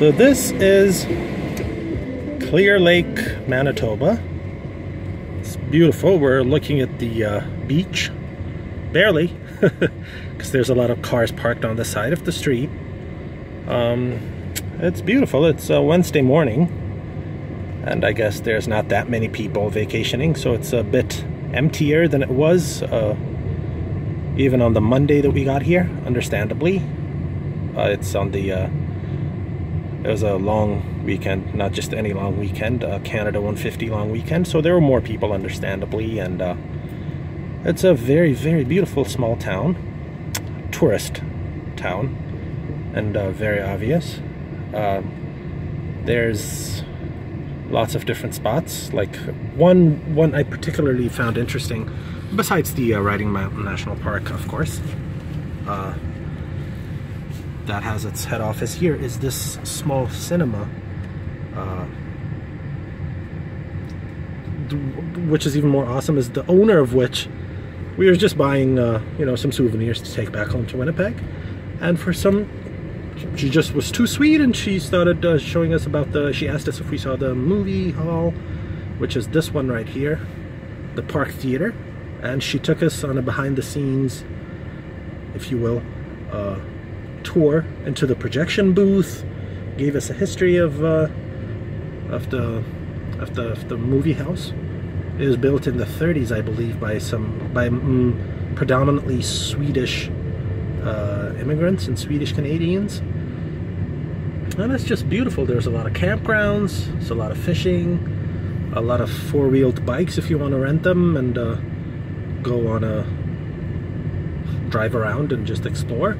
So this is Clear Lake, Manitoba. It's beautiful. We're looking at the uh, beach. Barely, because there's a lot of cars parked on the side of the street. Um, it's beautiful. It's uh, Wednesday morning, and I guess there's not that many people vacationing, so it's a bit emptier than it was uh, even on the Monday that we got here, understandably. Uh, it's on the uh, it was a long weekend, not just any long weekend, uh, Canada 150 long weekend. So there were more people, understandably, and uh, it's a very, very beautiful small town, tourist town, and uh, very obvious. Um, there's lots of different spots. Like one, one I particularly found interesting, besides the uh, Riding Mountain National Park, of course. That has its head office. Here is this small cinema uh, which is even more awesome is the owner of which we were just buying uh, you know some souvenirs to take back home to Winnipeg. And for some she just was too sweet and she started uh, showing us about the she asked us if we saw the movie hall which is this one right here the park theater. And she took us on a behind the scenes if you will uh, tour into the projection booth, gave us a history of uh, of the of the of the movie house. It was built in the 30s, I believe, by some by mm, predominantly Swedish uh, immigrants and Swedish Canadians. And it's just beautiful. There's a lot of campgrounds, it's a lot of fishing, a lot of four-wheeled bikes if you want to rent them and uh, go on a drive around and just explore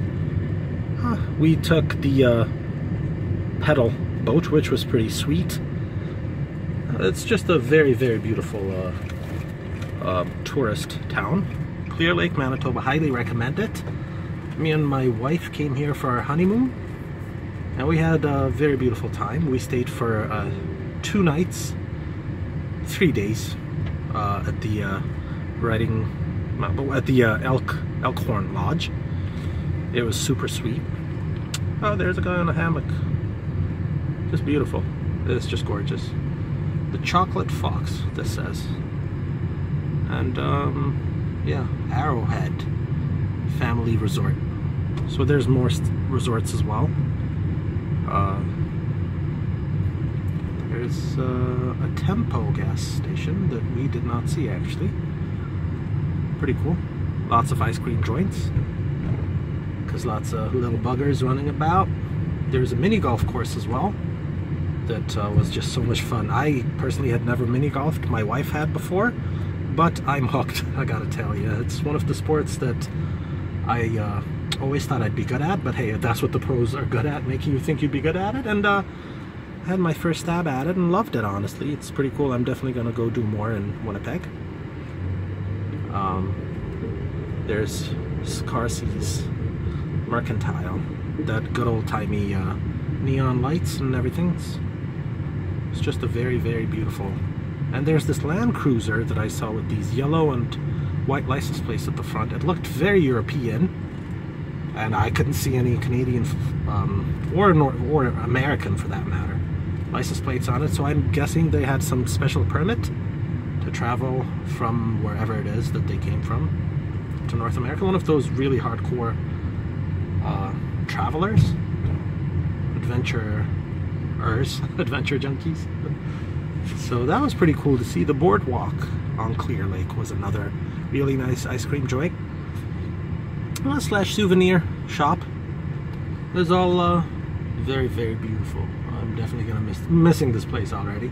we took the uh, pedal boat, which was pretty sweet. Uh, it's just a very, very beautiful uh, uh, tourist town. Clear Lake, Manitoba, highly recommend it. Me and my wife came here for our honeymoon, and we had a very beautiful time. We stayed for uh, two nights, three days uh, at the riding at the Elk Elkhorn Lodge. It was super sweet. Oh, there's a guy on a hammock. Just beautiful. It's just gorgeous. The Chocolate Fox, this says. And, um, yeah, Arrowhead Family Resort. So there's more resorts as well. Uh, there's uh, a Tempo gas station that we did not see, actually. Pretty cool. Lots of ice cream joints because lots of little buggers running about. There's a mini golf course as well that uh, was just so much fun. I personally had never mini golfed. My wife had before, but I'm hooked, I gotta tell you. It's one of the sports that I uh, always thought I'd be good at, but hey, that's what the pros are good at, making you think you'd be good at it. And uh, I had my first stab at it and loved it, honestly. It's pretty cool. I'm definitely gonna go do more in Winnipeg. Um, there's Carsey's Mercantile. That good old-timey uh, neon lights and everything. It's, it's just a very, very beautiful. And there's this Land Cruiser that I saw with these yellow and white license plates at the front. It looked very European. And I couldn't see any Canadian um, or, or American for that matter license plates on it. So I'm guessing they had some special permit to travel from wherever it is that they came from to North America. One of those really hardcore uh, travelers, adventurers, adventure junkies. So that was pretty cool to see. The boardwalk on Clear Lake was another really nice ice cream joint. Uh, slash souvenir shop. It was all uh, very, very beautiful. I'm definitely gonna miss missing this place already.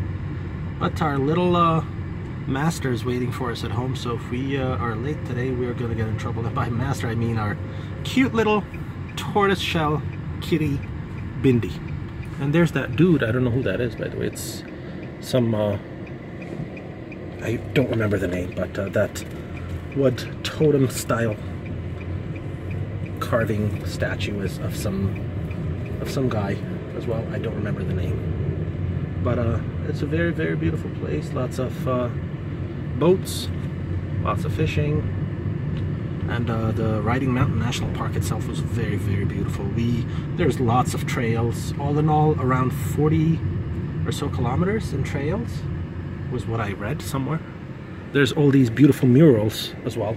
But our little uh, master is waiting for us at home, so if we uh, are late today, we're gonna get in trouble. And by master, I mean our cute little tortoiseshell kitty Bindi. And there's that dude, I don't know who that is by the way, it's some, uh, I don't remember the name, but uh, that wood totem style carving statue is of some, of some guy as well, I don't remember the name. But uh, it's a very, very beautiful place, lots of uh, boats, lots of fishing, and uh, the Riding Mountain National Park itself was very, very beautiful. We there's lots of trails. All in all, around 40 or so kilometers in trails was what I read somewhere. There's all these beautiful murals as well,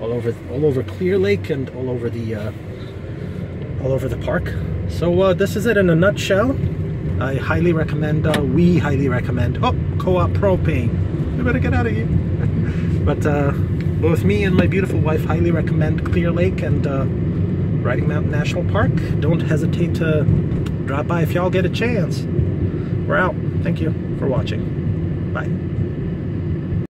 all over all over Clear Lake and all over the uh, all over the park. So uh, this is it in a nutshell. I highly recommend. Uh, we highly recommend. Oh, co-op propane. We better get out of here. but uh, both me and my beautiful wife highly recommend Clear Lake and uh, Riding Mountain National Park. Don't hesitate to drop by if y'all get a chance. We're out. Thank you for watching. Bye.